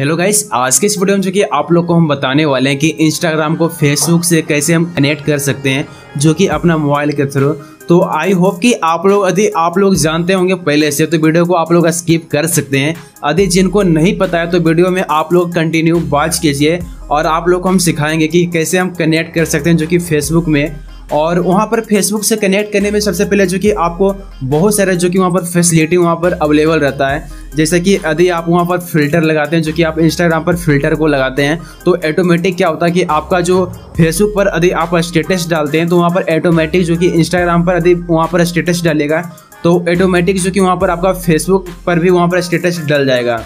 Hello guys आज के इस वीडियो में जो कि आप लोग को हम बताने वाले हैं कि इंस्टाग्राम को फेसबुक से कैसे हम कनेक्ट कर सकते हैं, जो कि अपना मोबाइल के थ्रू तो आई होप कि आप लोग, यदि आप लोग जानते होंगे पहले से तो वीडियो को आप लोग स्किप कर सकते हैं। यदि जिनको नहीं पता है तो वीडियो में आप लोग कंटिन्यू वॉच कीजिए और आप लोग को हम सिखाएँगे कि कैसे हम कनेक्ट कर सकते हैं, जो कि फेसबुक में। और वहाँ पर फेसबुक से कनेक्ट करने में सबसे पहले जो कि आपको बहुत सारे जो कि वहाँ पर फैसिलिटी वहाँ पर अवेलेबल रहता है जैसे कि यदि आप वहाँ पर फ़िल्टर लगाते हैं जो कि आप इंस्टाग्राम पर फ़िल्टर को लगाते हैं तो ऑटोमेटिक क्या होता है कि आपका जो फेसबुक पर यदि आप स्टेटस डालते हैं तो वहाँ पर ऑटोमेटिक जो कि इंस्टाग्राम पर यदि वहाँ पर स्टेटस डालेगा तो ऑटोमेटिक जो कि वहाँ पर आपका फेसबुक पर भी वहाँ पर स्टेटस डल जाएगा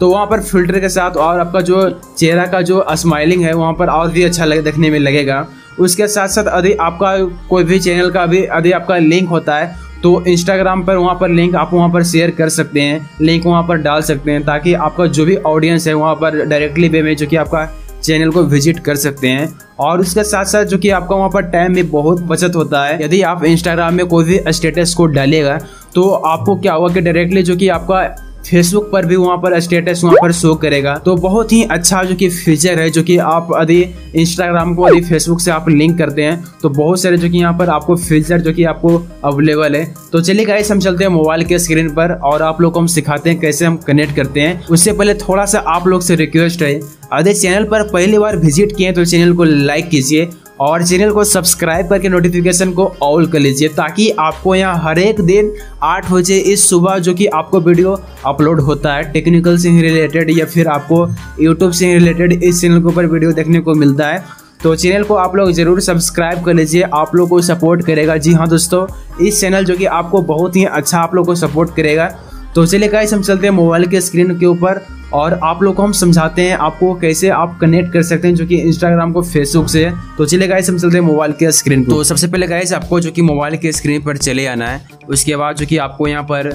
तो वहाँ पर फ़िल्टर के साथ और आपका जो चेहरा का जो स्माइलिंग है वहाँ पर और भी अच्छा लगे देखने में लगेगा उसके साथ साथ यदि आपका कोई भी चैनल का भी यदि आपका लिंक होता है तो इंस्टाग्राम पर वहाँ पर लिंक आप वहाँ पर शेयर कर सकते हैं लिंक वहाँ पर डाल सकते हैं, ताकि आपका जो भी ऑडियंस है वहाँ पर डायरेक्टली वे में जो कि आपका चैनल को विज़िट कर सकते हैं। और उसके साथ साथ जो कि आपका वहाँ पर टाइम भी बहुत बचत होता है, यदि आप इंस्टाग्राम में कोई भी स्टेटस को डालेगा तो आपको क्या होगा कि डायरेक्टली जो कि आपका फेसबुक पर भी वहाँ पर स्टेटस वहाँ पर शो करेगा। तो बहुत ही अच्छा जो कि फीचर है, जो कि आप यदि इंस्टाग्राम को यदि फेसबुक से आप लिंक करते हैं तो बहुत सारे जो कि यहाँ पर आपको फीचर जो कि आपको अवेलेबल है। तो चलिए गाइस हम चलते हैं मोबाइल के स्क्रीन पर और आप लोग को हम सिखाते हैं कैसे हम कनेक्ट करते हैं। उससे पहले थोड़ा सा आप लोग से रिक्वेस्ट है यदि चैनल पर पहली बार विज़िट किए तो चैनल को लाइक कीजिए और चैनल को सब्सक्राइब करके नोटिफिकेशन को ऑल कर लीजिए ताकि आपको यहाँ हर एक दिन आठ बजे इस सुबह जो कि आपको वीडियो अपलोड होता है टेक्निकल से रिलेटेड या फिर आपको यूट्यूब से ही रिलेटेड इस चैनल के ऊपर वीडियो देखने को मिलता है। तो चैनल को आप लोग ज़रूर सब्सक्राइब कर लीजिए, आप लोग को सपोर्ट करेगा। जी हाँ दोस्तों, इस चैनल जो कि आपको बहुत ही अच्छा आप लोग को सपोर्ट करेगा। तो चलिए गाइस हम चलते हैं मोबाइल के स्क्रीन के ऊपर। और आप लोग को हम समझाते हैं आपको कैसे आप कनेक्ट कर सकते हैं जो कि इंस्टाग्राम को फेसबुक से। तो चले गाइस हम चलते हैं मोबाइल के स्क्रीन तो सबसे पहले गाइस आपको जो कि मोबाइल के स्क्रीन पर चले आना है, उसके बाद जो कि आपको यहाँ पर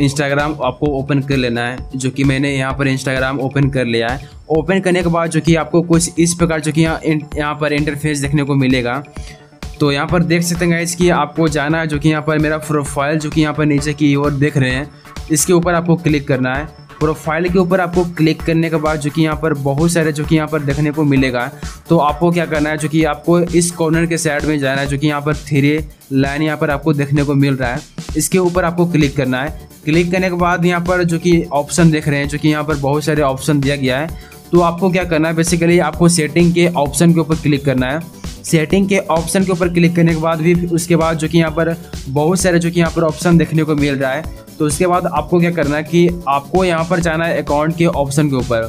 इंस्टाग्राम आपको ओपन कर लेना है, जो कि मैंने यहाँ पर इंस्टाग्राम ओपन कर लिया है। ओपन करने के बाद जो कि आपको कुछ इस प्रकार जो कि यहाँ यहाँ पर इंटरफेस देखने को मिलेगा। तो यहाँ पर देख सकते हैं गाइस कि आपको जाना है, जो कि यहाँ पर मेरा प्रोफ़ाइल जो कि यहाँ पर नीचे की ओर देख रहे हैं, इसके ऊपर आपको क्लिक करना है। प्रोफ़ाइल के ऊपर आपको क्लिक करने के बाद जो कि यहाँ पर बहुत सारे जो कि यहाँ पर देखने को मिलेगा। तो आपको क्या करना है, जो कि आपको इस कॉर्नर के साइड में जाना है, जो कि यहाँ पर थ्री लाइन यहाँ पर आपको देखने को मिल रहा है। इसके ऊपर आपको क्लिक करना है। क्लिक करने के बाद यहाँ पर जो कि ऑप्शन देख रहे हैं, जो कि यहाँ पर बहुत सारे ऑप्शन दिया गया है। तो आपको क्या करना है बेसिकली आपको सेटिंग के ऑप्शन के ऊपर क्लिक करना है। सेटिंग के ऑप्शन के ऊपर क्लिक करने के बाद भी उसके बाद जो कि यहाँ पर बहुत सारे जो कि यहाँ पर ऑप्शन देखने को मिल रहा है। तो उसके बाद आपको क्या करना है कि आपको यहाँ पर जाना है अकाउंट के ऑप्शन के ऊपर।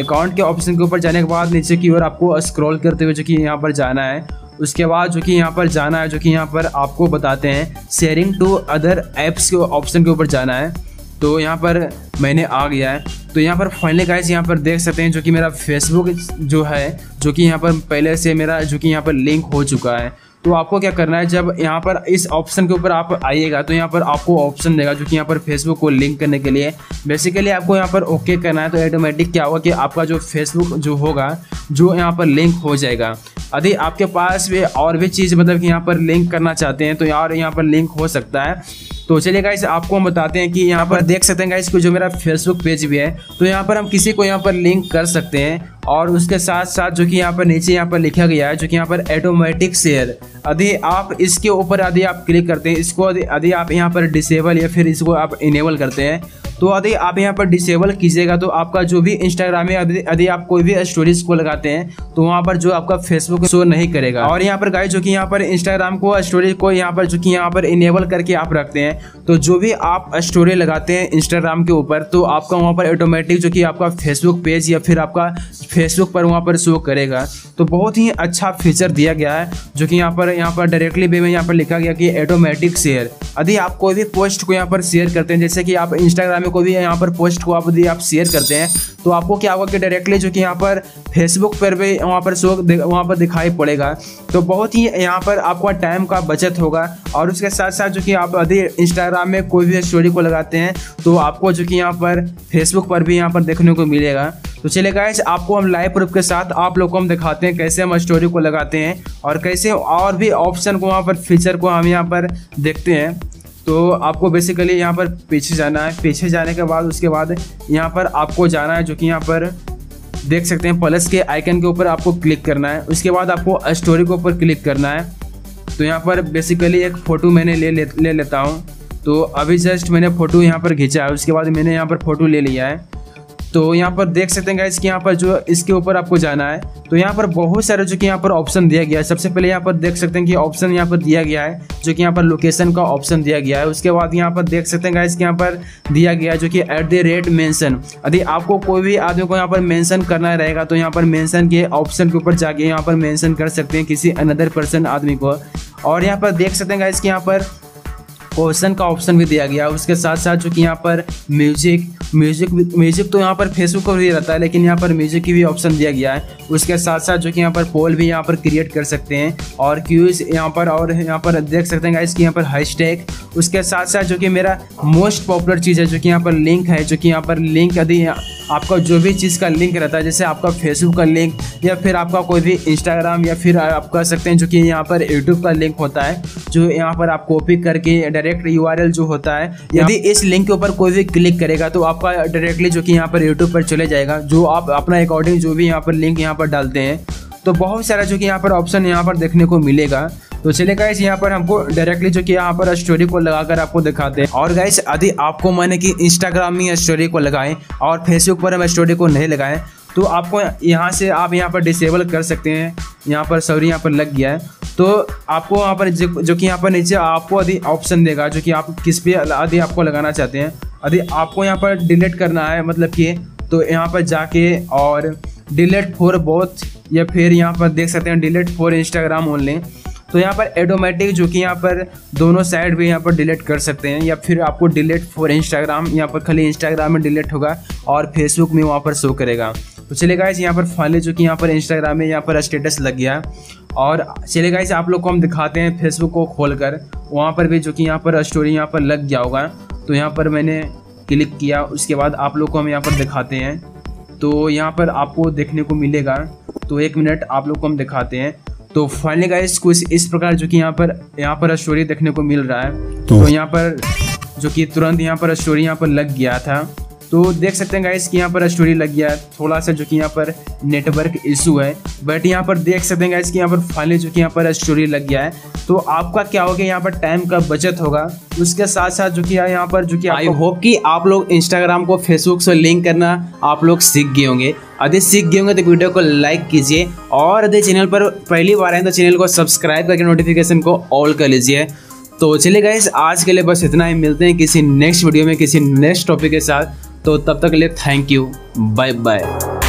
अकाउंट के ऑप्शन के ऊपर जाने के बाद नीचे की ओर आपको स्क्रॉल करते हुए जो कि यहाँ पर जाना है। उसके बाद जो कि यहाँ पर जाना है, जो कि यहाँ पर आपको बताते हैं शेयरिंग टू अदर ऐप्स के ऑप्शन के ऊपर जाना है। तो यहाँ पर मैंने आ गया है। तो यहाँ पर फाइनली गाइस यहाँ पर देख सकते हैं जो कि मेरा फेसबुक जो है, जो कि यहाँ पर पहले से मेरा, जो कि यहाँ पर लिंक हो चुका है। तो आपको क्या करना है जब यहाँ पर इस ऑप्शन के ऊपर आप आइएगा तो यहाँ पर आपको ऑप्शन देगा जो कि यहाँ पर फेसबुक को लिंक करने के लिए बेसिकली आपको यहाँ पर ओके करना है तो ऑटोमेटिक क्या होगा कि आपका जो फेसबुक जो होगा जो यहाँ पर लिंक हो जाएगा यदि आपके पास भी और भी चीज़ मतलब कि यहाँ पर लिंक करना चाहते हैं तो यार यहाँ पर लिंक हो सकता है तो चलिए गाइस आपको हम बताते हैं कि यहाँ पर देख सकते हैं गाइस को जो मेरा फेसबुक पेज भी है तो यहाँ पर हम किसी को यहाँ पर लिंक कर सकते हैं और उसके साथ साथ जो कि यहाँ पर नीचे यहाँ पर लिखा गया है, जो कि यहाँ पर ऑटोमेटिक शेयर यदि आप इसके ऊपर यदि आप क्लिक करते हैं, इसको यदि आप यहाँ पर डिसेबल या फिर इसको आप इनेबल करते हैं तो यदि आप यहाँ पर डिसेबल कीजिएगा तो आपका जो भी इंस्टाग्राम में यदि आप कोई भी स्टोरीज को लगाते हैं तो वहाँ पर जो आपका फेसबुक शो नहीं करेगा। और यहाँ पर गाइस जो कि यहाँ पर इंस्टाग्राम को स्टोरी को यहाँ पर, जो कि यहाँ पर इनेबल करके आप रखते हैं तो जो भी आप स्टोरी लगाते हैं इंस्टाग्राम के ऊपर तो आपका वहाँ पर ऑटोमेटिक जो कि आपका फेसबुक पेज या फिर आपका फेसबुक पर वहाँ पर शो करेगा। तो बहुत ही अच्छा फीचर दिया गया है, जो कि यहाँ पर यहाँ पर डायरेक्टली वे में यहाँ पर लिखा गया कि ऑटोमेटिक शेयर यदि आप कोई भी पोस्ट को यहाँ पर शेयर करते हैं, जैसे कि आप इंस्टाग्राम में कोई भी यहाँ पर पोस्ट को आप यदि आप शेयर करते हैं तो आपको क्या होगा कि डायरेक्टली जो कि यहाँ पर फेसबुक पर भी वहाँ पर शो वहाँ पर दिखाई पड़ेगा। तो बहुत ही यहाँ पर आपका टाइम का बचत होगा, और उसके साथ साथ जो कि आप यदि इंस्टाग्राम में कोई भी स्टोरी को लगाते हैं तो आपको जो कि यहाँ पर फेसबुक पर भी यहाँ पर देखने को मिलेगा। तो चलिए गाइस आपको हम लाइव प्रूफ के साथ आप लोग को हम दिखाते हैं कैसे हम स्टोरी को लगाते हैं और कैसे और भी ऑप्शन को वहाँ पर फीचर को हम यहाँ पर देखते हैं। तो आपको बेसिकली यहाँ पर पीछे जाना है। पीछे जाने के बाद उसके बाद यहाँ पर आपको जाना है जो कि यहाँ पर देख सकते हैं प्लस के आइकन के ऊपर आपको क्लिक करना है। उसके बाद आपको स्टोरी के ऊपर क्लिक करना है। तो यहाँ पर बेसिकली एक फ़ोटो मैंने ले ले, ले लेता हूँ। तो अभी जस्ट मैंने फ़ोटो यहाँ पर खींचा है। उसके बाद मैंने यहाँ पर फ़ोटो ले लिया है। तो यहाँ पर देख सकते हैं गाइस कि यहाँ पर जो इसके ऊपर आपको जाना है तो यहाँ पर बहुत सारे जो कि यहाँ पर ऑप्शन दिया गया है सबसे पहले यहाँ पर देख सकते हैं कि ऑप्शन यहाँ पर दिया गया है जो कि यहाँ पर लोकेशन का ऑप्शन दिया गया है उसके बाद यहाँ पर देख सकते हैं गाइस कि यहाँ पर दिया गया है जो कि एट द रेट मेंशन यदि आपको कोई भी आदमी को यहाँ पर मेंशन करना रहेगा तो यहाँ पर मेंशन के ऑप्शन के ऊपर जाके यहाँ पर मेंशन कर सकते हैं किसी अनदर पर्सन आदमी को और यहाँ पर देख सकते हैं गाइस कि यहाँ पर क्वेश्चन का ऑप्शन भी दिया गया उसके साथ साथ जो कि यहाँ पर म्यूज़िक म्यूज़िक म्यूज़िक तो यहाँ पर फेसबुक पर भी रहता है लेकिन यहाँ पर म्यूज़िक की भी ऑप्शन दिया गया है उसके साथ साथ जो कि यहाँ पर पोल भी यहाँ पर क्रिएट कर सकते हैं और क्यूज यहाँ पर और यहाँ पर देख सकते हैं इसकी यहाँ पर हैशटैग उसके साथ साथ जो कि मेरा मोस्ट पॉपुलर चीज़ है जो कि यहाँ पर लिंक है जो कि यहाँ पर लिंक यदि आपका जो भी चीज़ का लिंक रहता है, जैसे आपका फेसबुक का लिंक, या फिर आपका कोई भी इंस्टाग्राम या फिर आप कह सकते हैं जो कि यहाँ पर यूट्यूब का लिंक होता है, जो यहाँ पर आप कॉपी करके डायरेक्ट यूआरएल जो होता है, यदि इस लिंक के ऊपर कोई भी क्लिक करेगा तो आपका डायरेक्टली जो कि यहाँ पर यूट्यूब पर चले जाएगा, जो आप अपना अकॉर्डिंग जो भी यहाँ पर लिंक यहाँ पर डालते हैं तो बहुत सारा जो कि यहाँ पर ऑप्शन यहाँ पर देखने को मिलेगा। तो चलिए गाइस यहाँ पर हमको डायरेक्टली जो कि यहाँ पर स्टोरी को लगाकर आपको दिखाते हैं। और गाइस यदि आपको मैंने कि इंस्टाग्राम में स्टोरी को लगाएँ और फेसबुक पर हम स्टोरी को नहीं लगाएँ तो आपको यहाँ से आप यहाँ पर डिसेबल कर सकते हैं। यहाँ पर सॉरी यहाँ पर लग गया है। तो आपको वहाँ पर जो कि यहाँ पर नीचे आपको यदि ऑप्शन देगा, जो कि आप किस पे यदि आपको लगाना चाहते हैं। यदि आपको यहाँ पर डिलीट करना है मतलब कि तो यहाँ पर जाके और डिलीट फॉर बोथ या फिर यहाँ पर देख सकते हैं डिलीट फॉर इंस्टाग्राम ओनली तो यहाँ पर ऑटोमेटिक जो कि यहाँ पर दोनों साइड भी यहाँ पर डिलीट कर सकते हैं या फिर आपको डिलीट फॉर इंस्टाग्राम यहाँ पर खाली इंस्टाग्राम में डिलीट होगा और फेसबुक में वहाँ पर शो करेगा तो चले गाइस यहाँ पर फाइनली जो कि यहाँ पर इंस्टाग्राम में यहाँ पर स्टेटस लग गया और चले गाइस आप लोग को हम दिखाते हैं फेसबुक को खोल कर वहाँ पर भी जो कि यहाँ पर स्टोरी यहाँ पर लग गया होगा तो यहाँ पर मैंने क्लिक किया उसके बाद आप लोग को हम यहाँ पर दिखाते हैं तो यहाँ पर आपको देखने को मिलेगा तो एक मिनट आप लोग को हम दिखाते हैं तो फाइनली गाइस कुछ इस प्रकार जो कि यहाँ पर यहाँ पर स्टोरी देखने को मिल रहा है। तो, तो यहाँ पर जो कि तुरंत यहाँ पर स्टोरी यहाँ पर लग गया था। तो देख सकते हैं गाइस कि यहाँ पर स्टोरी लग गया है थोड़ा सा जो कि यहाँ पर नेटवर्क इशू है। बट यहाँ पर देख सकते हैं गाइस कि यहाँ पर फाइनली जो कि यहाँ पर स्टोरी लग गया है। तो आपका क्या होगा यहाँ पर टाइम का बचत होगा। उसके साथ साथ जो कि यहाँ पर जो कि आई होप कि आप लोग इंस्टाग्राम को फेसबुक से लिंक करना आप लोग सीख गए होंगे। यदि सीख गए होंगे तो वीडियो को लाइक कीजिए और यदि चैनल पर पहली बार आए तो चैनल को सब्सक्राइब करके नोटिफिकेशन को ऑल कर लीजिए। तो चलिए गाइस आज के लिए बस इतना ही। मिलते हैं किसी नेक्स्ट वीडियो में किसी नेक्स्ट टॉपिक के साथ। तो तब तक के लिए थैंक यू बाय बाय